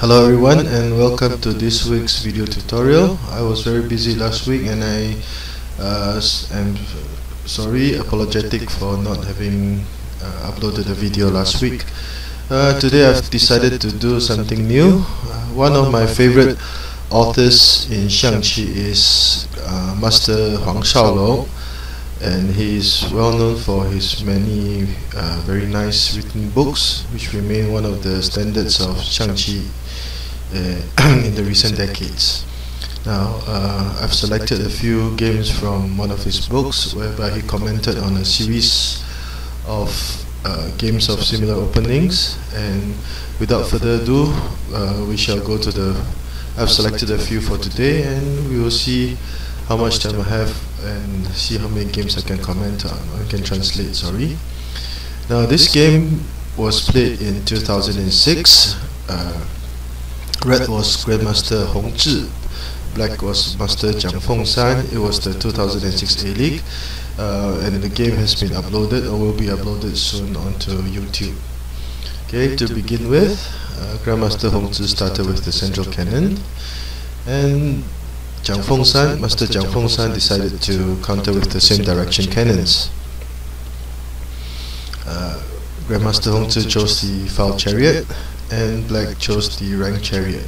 Hello everyone and welcome to this week's video tutorial. I was very busy last week and I uh, am sorry, apologetic for not having uh, uploaded a video last week. Uh, today I've decided to do something new. Uh, one of my favorite authors in Xiangqi is uh, Master Huang Shaolong and he is well known for his many uh, very nice written books which remain one of the standards of uh, in the recent decades. Now, uh, I've selected a few games from one of his books whereby he commented on a series of uh, games of similar openings and without further ado, uh, we shall go to the I've selected a few for today and we will see how much time I have and see how many games I can comment on, I can translate, sorry. Now this game was played in 2006. Red was Grandmaster Hong Zhi, black was Master Jiang Fengshan. It was the 2006 A-League uh, and the game has been uploaded or will be uploaded soon onto YouTube. Okay, to begin with, uh, Grandmaster Hong Zhi started with the central cannon and Jiang Fengshan, Master Jiang Fengshan decided to counter with the same direction cannons. Uh, Grandmaster Hong Zhi chose the File Chariot and Black chose the Rank Chariot.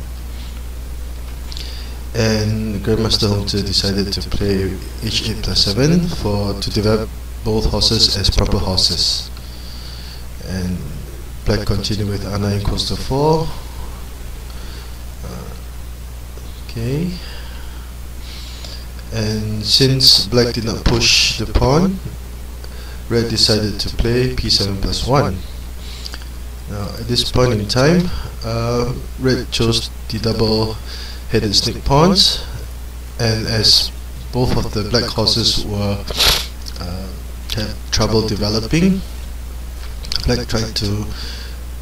And Grandmaster Hong Zhi decided to play h8 plus 7 for to develop both horses as proper horses. And Black continued with R9 equals to 4. Uh, okay. And since Black did not push the pawn, Red decided to play P7 plus 1. Now at this point in time, uh, Red chose the double-headed snake pawns, and as both of the black horses were uh, had trouble developing, Black tried to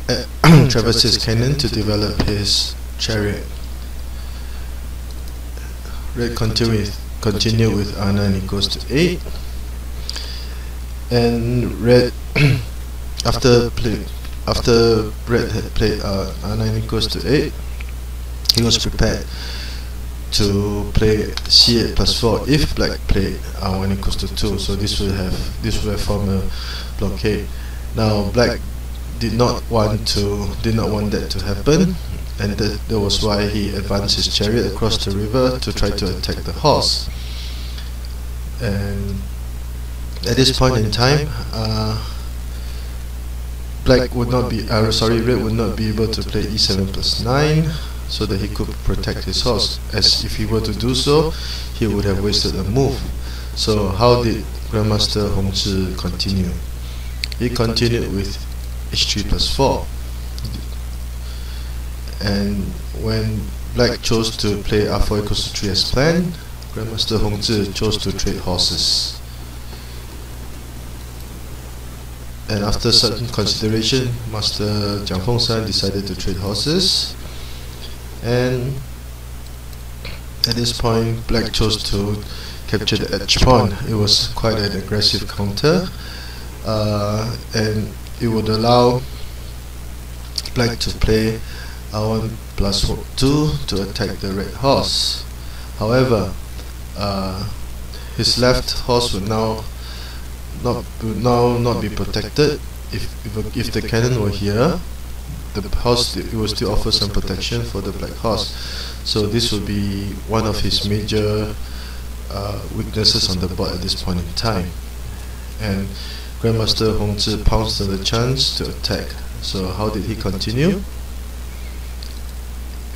uh, traverse his cannon to develop his chariot. Red continued with, continue with R9 equals to 8 and red after play after red had played uh, R9 equals to 8 he was prepared to play C8 plus 4 if black played R1 equals to 2 so this will have this will form a blockade now black did not want to did not want that to happen. And that, that was why he advanced his chariot across the river to try to attack the horse. And at this point in time, uh, black would not be, uh, sorry, red would not be able to play e7 plus 9 so that he could protect his horse. As if he were to do so, he would have wasted a move. So how did Grandmaster Hong Zhi continue? He continued with h3 plus 4. And when black chose to play r4 equals to 3 as planned, Grandmaster Hong Zhi chose to trade horses. And after certain consideration, Master Jiang Fengshan decided to trade horses. And at this point, Black chose to capture the edge pawn. It was quite an aggressive counter, uh, and it would allow Black to play r1 plus 2 to attack the red horse. However, uh, his left horse would now not would now not be protected. If if, if the cannon were here the horse it will still offer some protection for the black horse. So this will be one of his major uh, weaknesses on the board at this point in time. And Grandmaster Hong Zhi pounced on the chance to attack. So how did he continue?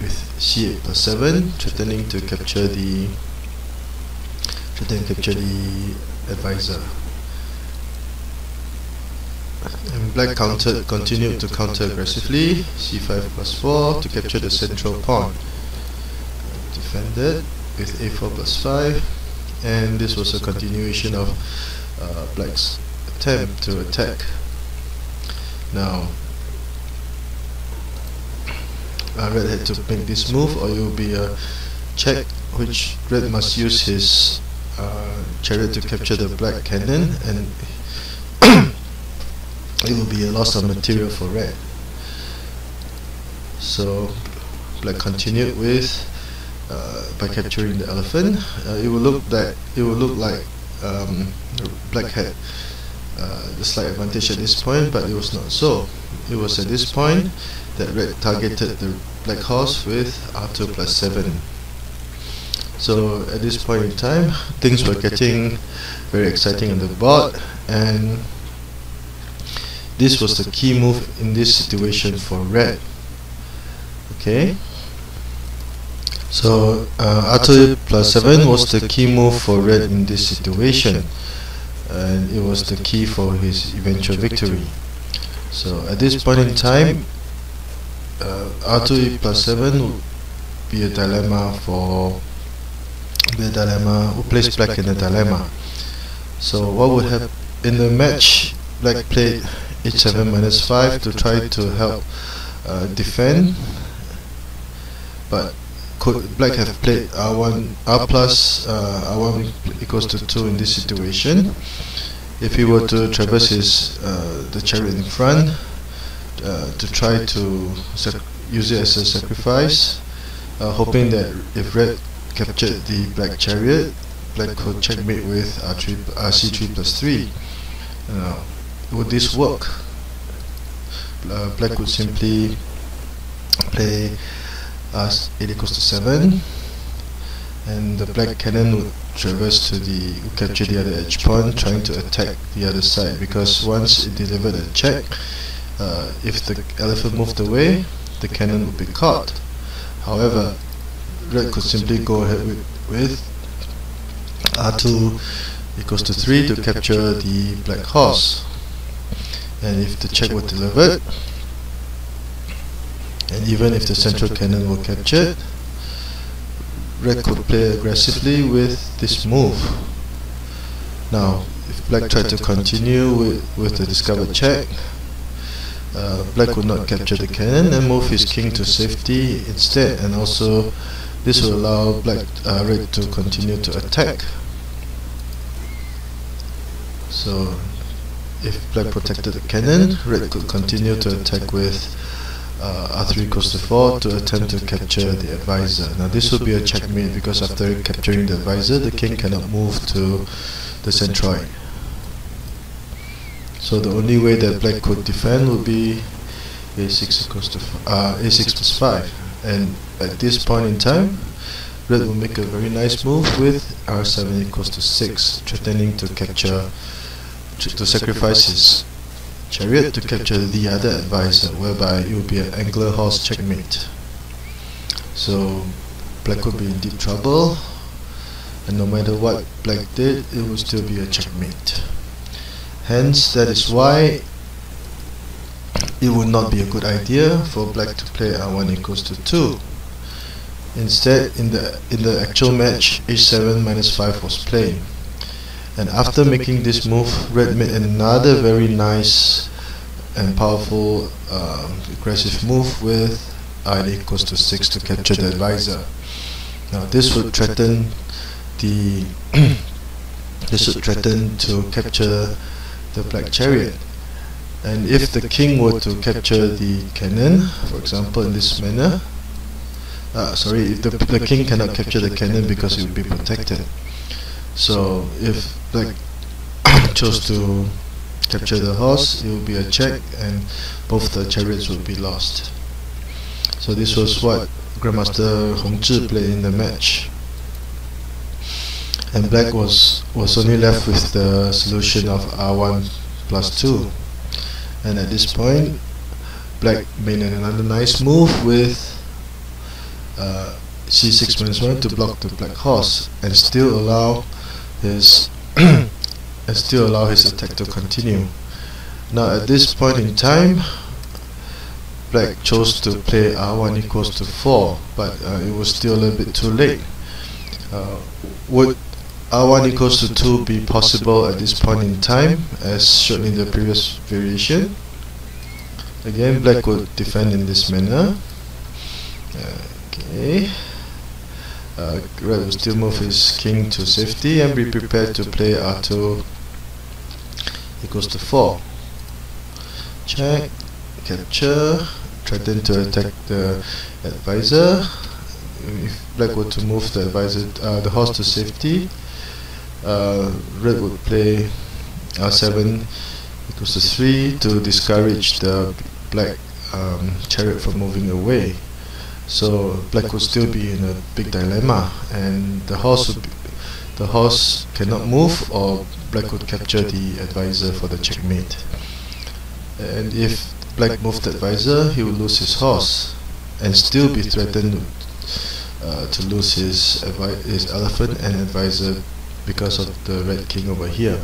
with c8 plus 7 threatening to capture the threatening to capture the advisor and black countered, continued to counter aggressively, c5 plus 4 to capture the central pawn. Defended with a4 plus 5 and this was a continuation of uh, black's attempt to attack. Now uh, red had to make this move or it will be a check which red must use his uh, chariot to capture the black cannon and it will be a loss of material for red. So black continued with uh, by capturing the elephant. Uh, it will look that it will look like um, black had uh, the slight advantage at this point, but it was not so. It was at this point that red targeted the black horse with r2 plus 7. So at this point in time, things were getting very exciting on the board, and this was the key move in this situation for red. Okay. So uh, r2 plus 7 was the key move for red in this situation and it was the key for his eventual victory. So at this point in time uh, r2 plus 7 would be a dilemma for a dilemma who plays black in a dilemma. So what would happen in the match black played h7 minus 5 to try to help uh, defend. But could black have played r1 r plus uh, r1 equals to 2 in this situation? If he were to traverse his uh, the chariot in front uh, to try to use it as a sacrifice uh, hoping that if red captured the black chariot black could checkmate with r3 rc3 plus 3 uh, would this work? Uh, black would simply play as 8 equals to 7 and the black cannon would traverse to the capture the other edge pawn trying to attack the other side because once it delivered a check uh, if the elephant moved away the cannon would be caught however red could simply go ahead with, with r2 equals to 3 to capture the black horse and if the check were delivered and even if the central cannon were captured red could play aggressively with this move. Now if black tried to continue with, with the discovered check uh, black would not capture the cannon and move his king to safety instead and also this will allow black uh, red to continue to attack. So if black protected the cannon, red could continue to attack with uh, r3 equals to 4 to attempt to capture the advisor. Now this will be a checkmate because after capturing the advisor, the king cannot move to the centroid. So the only way that black could defend would be a6 equals to uh, a6 plus 5 and at this point in time red will make a very nice move with r7 equals to 6 threatening to capture to sacrifice his chariot to capture the other advisor, whereby it would be an angler horse checkmate. So black would be in deep trouble, and no matter what black did, it would still be a checkmate. Hence, that is why it would not be a good idea for black to play r1 equals to 2. Instead, in the in the actual match, h7 minus 5 was played and after making this move red made another very nice and powerful uh, aggressive move with id equals to 6 to capture the advisor. Now this would threaten the this would threaten to capture the black chariot. And if the king were to capture the cannon for example in this manner uh, sorry the, the king cannot capture the cannon because it would be protected so if black chose to capture the horse, it would be a check and both the chariots would be lost. So this was what Grandmaster Hong Zhi played in the match. And black was, was only left with the solution of r1 plus 2. And at this point, black made another nice move with uh, c6 minus 1 to block the black horse and still allow his and still allow his attack to continue. Now at this point in time, black chose to play r1 equals to 4, but uh, it was still a little bit too late. Uh, would r1 equals to 2 be possible at this point in time, as shown in the previous variation? Again, black would defend in this manner. Okay uh, still move his king to safety and be prepared to play r2 equals to 4 check capture threaten to attack the advisor. If black were to move the advisor, uh, the horse to safety, uh, red would play r7 equals to 3 to discourage the black um, chariot from moving away. So black would still be in a big dilemma, and the horse would be, the horse cannot move, or black would capture the advisor for the checkmate. And if black moved the advisor, he would lose his horse, and still be threatened uh, to lose his his elephant and advisor because of the red king over here.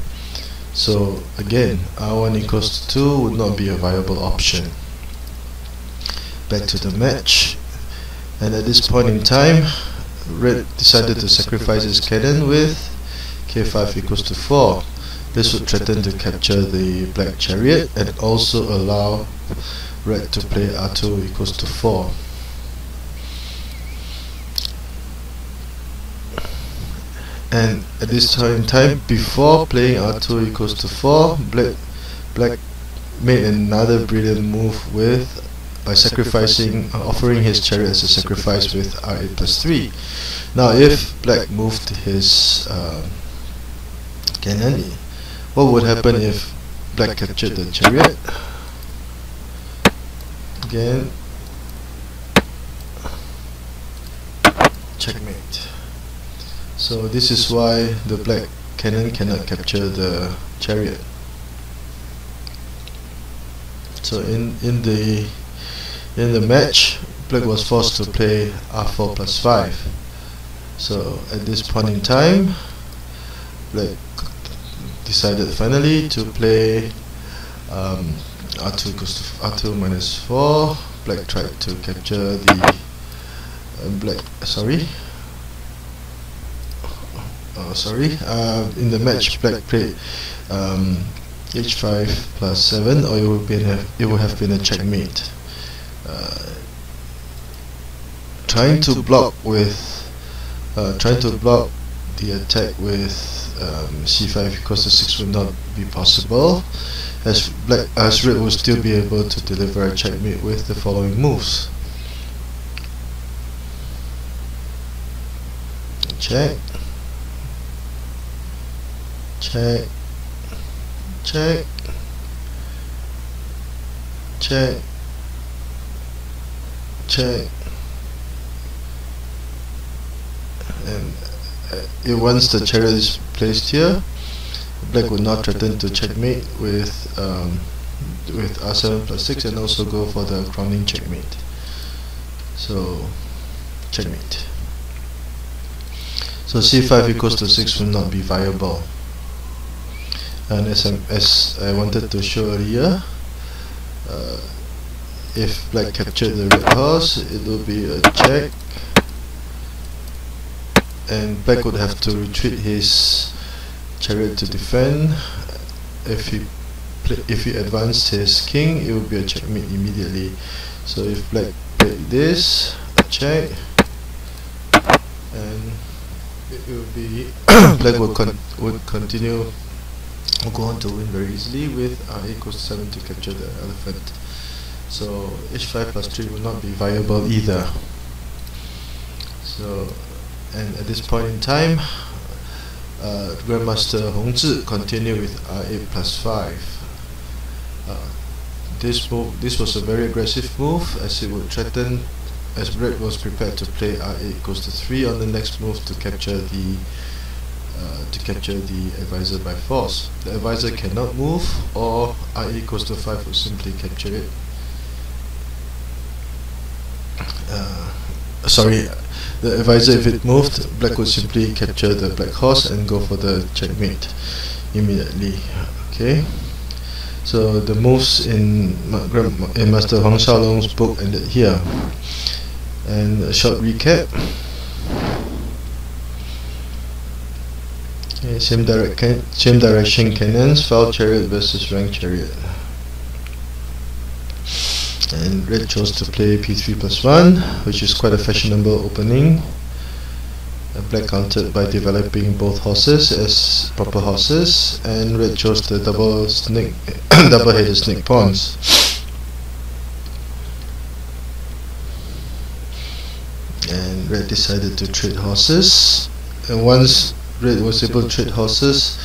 So again, r1 equals to 2 would not be a viable option. Back to the match. And at this point in time, red decided to sacrifice his cannon with k5 equals to 4. This would threaten to capture the black chariot and also allow red to play r2 equals to 4. and at this time in time before playing r2 equals to 4 black black made another brilliant move with by sacrificing uh, offering his chariot as a sacrifice with r8 plus 3 now if black moved his uh, cannon what would happen if black captured the chariot? Again checkmate. So this is why the black cannon cannot capture the chariot. So in in the in the match, black was forced to play r4 plus 5. So at this point in time, black decided finally to play um, r2 equals to r2 minus 4. Black tried to capture the uh, black sorry uh, sorry, uh, in the match black played um, h5 plus 7 or it would, be it would have been a checkmate. Uh, trying to block with uh, trying to block the attack with um, c5 because the 6 would not be possible. As black as red will still be able to deliver a checkmate with the following moves. Check. Check. Check. Check. Check and uh, once the chariot is placed here. Black would not threaten to checkmate with um, with r7 plus 6 and also go for the crowning checkmate. So checkmate. So c5 equals to 6 will not be viable. And as, I, as I wanted to show earlier uh, if black captured the red horse it will be a check and black would have to retreat his chariot to defend if he if he advanced his king it would be a checkmate immediately so if black played this check and it will be black would, con would continue will go on to win very easily with uh, equals 7 to capture the elephant. So h5 plus 3 will not be viable either. So, and at this point in time, uh, Grandmaster Hongzhi continued with r8 plus 5. Uh, this move, this was a very aggressive move as it would threaten as Red was prepared to play r8 equals to 3 on the next move to capture the uh, to capture the advisor by force. The advisor cannot move or i equals to 5 will simply capture it. Uh, sorry, the advisor if it moved, black would simply capture the black horse and go for the checkmate immediately. Okay. So the moves in in Master Huang Shaolong's book ended here. And a short recap. Okay, same, same direction cannons, file chariot versus rank chariot. And red chose to play p3 plus 1, which is quite a fashionable opening. And black countered by developing both horses as proper horses, and red chose the double snake, double-headed snake pawns. and red decided to trade horses and once red was able to trade horses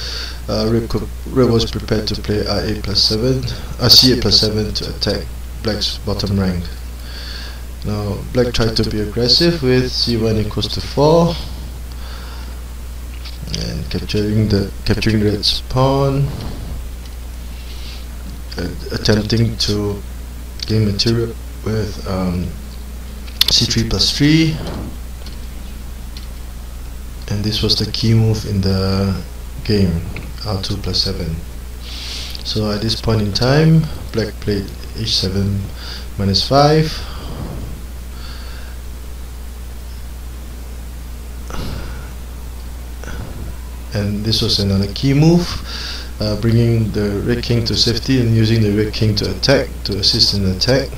uh, red, could, red was prepared to play r8 plus 7 uh, c8 plus 7 to attack black's bottom rank. Now black tried to be aggressive with c1 equals to 4 and capturing the capturing red's pawn uh, attempting to gain material with um, c3 plus 3 and this was the key move in the game r2 plus 7 so at this point in time black played h7 minus 5 and this was another key move uh, bringing the red king to safety and using the red king to attack to assist in the attack.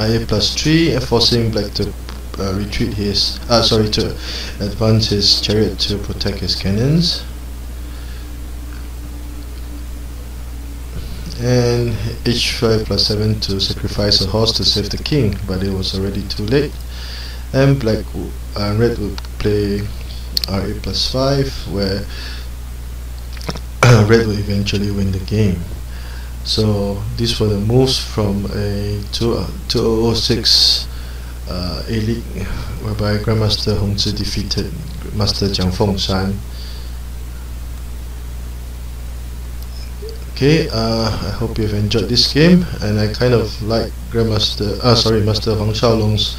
IA plus 3 forcing black to uh, retreat his uh, sorry to advance his chariot to protect his cannons. And h5 plus 7 to sacrifice a horse to save the king but it was already too late. And black uh, red would play r8 plus 5 where red will eventually win the game. So these were the moves from a 2006 uh, whereby Grandmaster Hong Zhi defeated Master Jiang Fengshan Okay, uh, I hope you've enjoyed this game and I kind of like Grandmaster, uh, sorry, Master Huang Shaolong's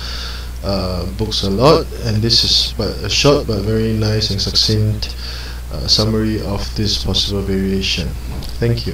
uh, books a lot and this is but a short but very nice and succinct uh, summary of this possible variation. Thank you.